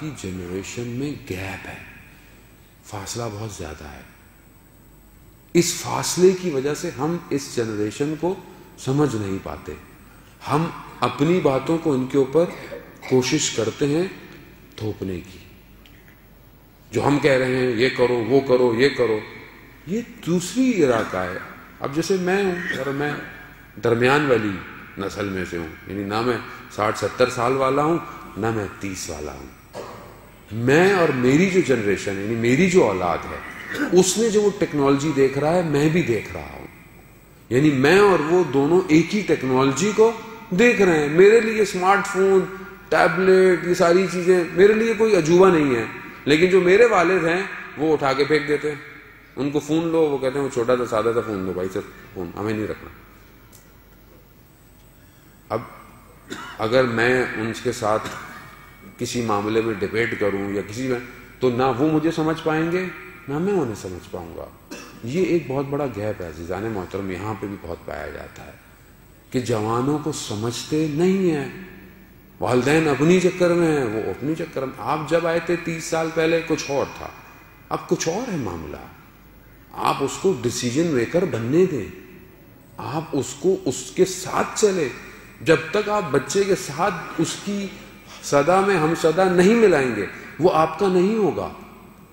की जनरेशन में गैप है। फासला बहुत ज़्यादा है। इस फासले की वजह से हम इस जनरेशन को समझ नहीं पाते। हम अपनी बातों को इनके ऊपर कोशिश करते हैं थोपने की। जो हम कह रहे हैं, ये करो, वो करो, ये करो, ये दूसरी इलाका है। अब जैसे मैं हूँ और मैं दरमियान वाली नस्ल में से हूँ, यानी ना मैं साठ सत्तर साल वाला हूँ, ना मैं तीस वाला हूँ। मैं और मेरी जो जनरेशन यानी मेरी जो औलाद है, उसने जो वो टेक्नोलॉजी देख रहा है, मैं भी देख रहा हूँ। यानी मैं और वो दोनों एक ही टेक्नोलॉजी को देख रहे हैं। मेरे लिए स्मार्टफ़ोन टैबलेट ये सारी चीज़ें मेरे लिए कोई अजूबा नहीं है। लेकिन जो मेरे वालिद हैं, वो उठा के फेंक देते हैं। उनको फ़ोन लो, वो कहते हैं, वो छोटा सा, सादा सा फ़ोन लो भाई सर फ़ोन हमें नहीं रखना। अब, अगर मैं उनके साथ किसी मामले में डिबेट करूँ या किसी में तो ना वो मुझे समझ पाएँगे, ना मैं उन्हें समझ पाऊँगा। ये एक बहुत बड़ा गैप है जीजान मोहतरम, यहाँ पे भी बहुत पाया जाता है कि जवानों को समझते नहीं है। वालदेन अपनी चक्कर में है, वो अपनी चक्कर में। आप जब आए थे तीस साल पहले, कुछ और था। अब कुछ और है मामला। आप उसको डिसीज़न मेकर बनने दें। आप उसको उसके साथ चले। जब तक आप बच्चे के साथ उसकी सदा में हम सदा नहीं मिलाएँगे। वो आपका नहीं होगा।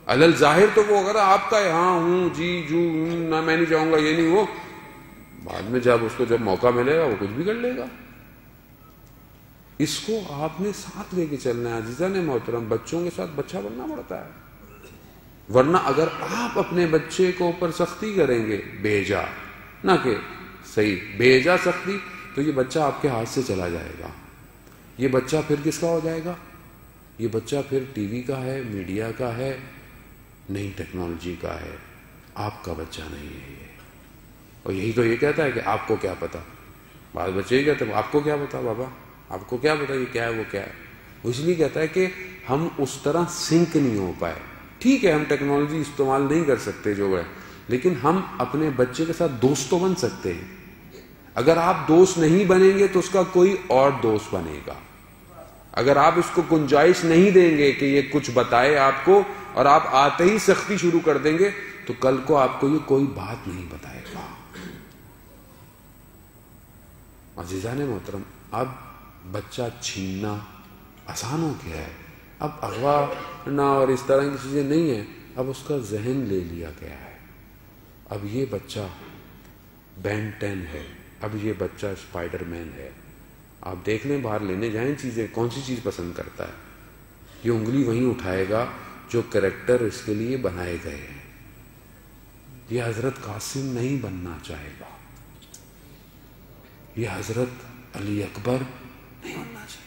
अलल ज़ाहिर तो वो अगर आपका हाँ हूँ, जी, जू, हूँ, ना मैं नहीं जाऊँगा, ये नहीं, वो। बाद में जब उसको जब मौका मिलेगा, वो कुछ भी कर लेगा। इसको आपने साथ लेके चलना है, अजीजा ने मोहतरम, बच्चों के साथ बच्चा बनना पड़ता है। वरना अगर आप अपने बच्चे को ऊपर सख्ती करेंगे, बेजा, ना कि सही, बेजा सख्ती तो ये बच्चा आपके हाथ से चला जाएगा। ये बच्चा फिर किसका हो जाएगा? ये बच्चा फिर टीवी का है, मीडिया का है, नई टेक्नोलॉजी का है। आपका बच्चा नहीं है ये। और यही तो ये कहता है कि आपको क्या पता? बाल बच्चे ही कहते आपको क्या पता बाबा? आपको क्या पता ये क्या है, वो क्या है? वो इसलिए कहता है कि हम उस तरह सिंक नहीं हो पाए। ठीक है, हम टेक्नोलॉजी इस्तेमाल नहीं कर सकते जो है, लेकिन हम अपने बच्चे के साथ दोस्त तो बन सकते हैं। अगर आप दोस्त नहीं बनेंगे तो उसका कोई और दोस्त बनेगा। अगर आप इसको गुंजाइश नहीं देंगे कि ये कुछ बताए आपको और आप आते ही सख्ती शुरू कर देंगे तो कल को आपको ये कोई बात नहीं बताएगा। अजीजा ने मोहतरम, अब बच्चा छीनना आसान हो गया है। अब अगवा ना और इस तरह की चीज़ें नहीं है, अब उसका जहन ले लिया गया है। अब ये बच्चा बैन टेन है। अब ये बच्चा स्पाइडरमैन है। आप देख लें, बाहर लेने जाएँ चीज़ें, कौन सी चीज़ पसंद करता है? ये उंगली वहीं उठाएगा जो करेक्टर इसके लिए बनाए गए हैं। ये हज़रत कासिम नहीं बनना चाहेगा। ये हज़रत अली अकबर नहीं बनना चाहिए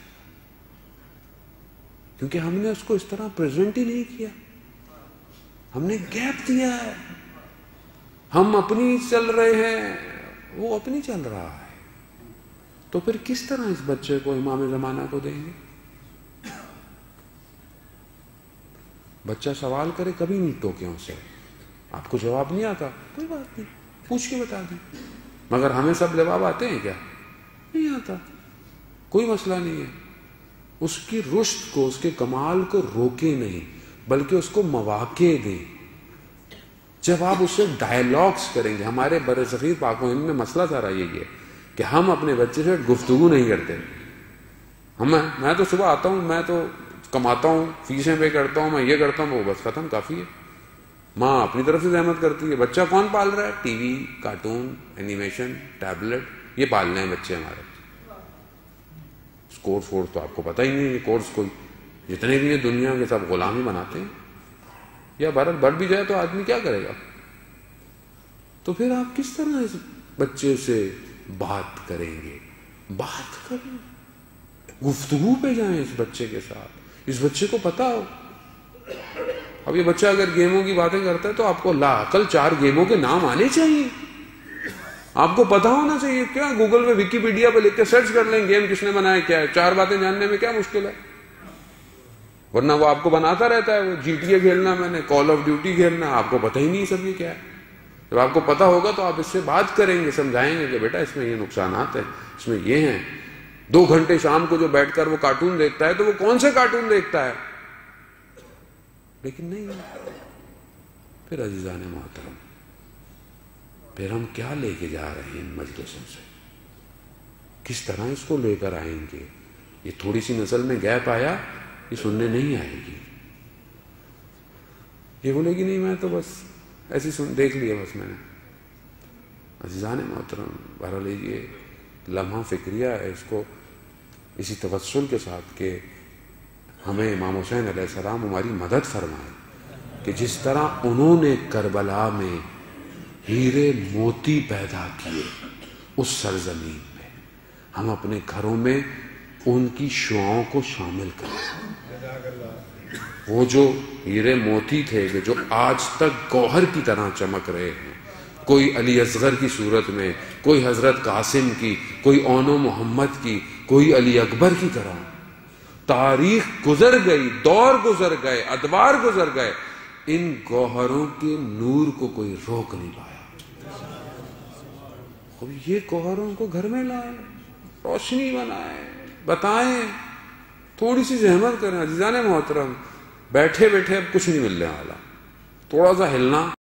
क्योंकि हमने उसको इस तरह प्रेजेंट ही नहीं किया। हमने गैप दिया है। हम अपनी चल रहे हैं। वो अपनी चल रहा है। तो फिर किस तरह इस बच्चे को इमाम जमाना को देंगे? बच्चा सवाल करे कभी नहीं टोके उनसे आपको जवाब नहीं आता? कोई बात नहीं। पूछ के बता दें। मगर हमें सब जवाब आते हैं क्या? नहीं आता। कोई मसला नहीं है। उसकी रुश्त को उसके कमाल को रोके नहीं बल्कि उसको मवाके दें। जब आप उससे डायलॉग्स करेंगे, हमारे बर सफ़ीर पाकों में मसला सारा यही है कि हम अपने बच्चे से गुफ्तगु नहीं करते। हम, मैं तो सुबह आता हूँ, मैं तो कमाता हूँ, फीसें पे करता हूँ, मैं ये करता हूँ, वो बस खत्म, काफ़ी है। माँ अपनी तरफ़ से जहमत करती है, बच्चा कौन पाल रहा है? टीवी, कार्टून, एनिमेशन, टैबलेट, ये पालने हैं बच्चे हमारे। कोर्स वोर्स तो आपको पता ही नहीं है कोर्स कोई, जितने भी ये दुनिया के सब गुलामी बनाते हैं। या भारत बढ़ भी जाए तो आदमी क्या करेगा? तो फिर आप किस तरह इस बच्चे से बात करेंगे? बात करें। गुफ्तगु पे जाएँ इस बच्चे के साथ। इस बच्चे को पता हो। अब ये बच्चा अगर गेमों की बातें करता है तो आपको ला कल चार गेमों के नाम आने चाहिए। आपको पता होना चाहिए, क्या गूगल में विकीपीडिया पे लिख के सर्च कर लें गेम किसने बनाया, क्या है? चार बातें जानने में क्या मुश्किल है? वरना वो आपको बनाता रहता है, वो जीटीए खेलना, मैंने कॉल ऑफ़ ड्यूटी खेलना, आपको पता ही नहीं सब ये क्या है। जब आपको पता होगा तो आप इससे बात करेंगे, समझाएँगे कि बेटा इसमें ये नुकसान है, इसमें ये हैं। दो घंटे शाम को जो बैठकर वो कार्टून देखता है तो वो कौन से कार्टून देखता है? लेकिन नहीं। फिर अजीजा ने मोहतरम, फिर हम क्या लेके जा रहे हैं इन मजलिसों से? किस तरह इसको लेकर आएँगे? ये थोड़ी सी नस्ल में गैप आया ये सुनने नहीं आएगी। ये बोलेगी, नहीं, मैं तो बस ऐसी सुन, देख लिया बस मैंने। अजीजान मोहतरम, बहरहाल ये लम्हा फिक्रिया है इसको इसी तवसल के साथ के हमें इमाम हुसैन सलाम हमारी मदद फरमाए कि जिस तरह उन्होंने करबला में हीरे मोती पैदा किए उस सरजमीन में हम अपने घरों में उनकी शुआओं को शामिल करें। वो जो हीरे मोती थे जो आज तक गौहर की तरह चमक रहे हैं, कोई अली असगर की सूरत में, कोई हज़रत कासिम की, कोई ओनो मोहम्मद की, कोई अली अकबर की तरह। तारीख गुजर गई, दौर गुजर गए अदवार गुजर गए। इन गौहरों के नूर को कोई रोक नहीं पाया। अब ये गौहरों को घर में लाए, रोशनी बनाए। बताएँ थोड़ी सी जहमत करें, अजीजा ने मोहतरम बैठे बैठे अब कुछ नहीं मिलने वाला। थोड़ा सा हिलना।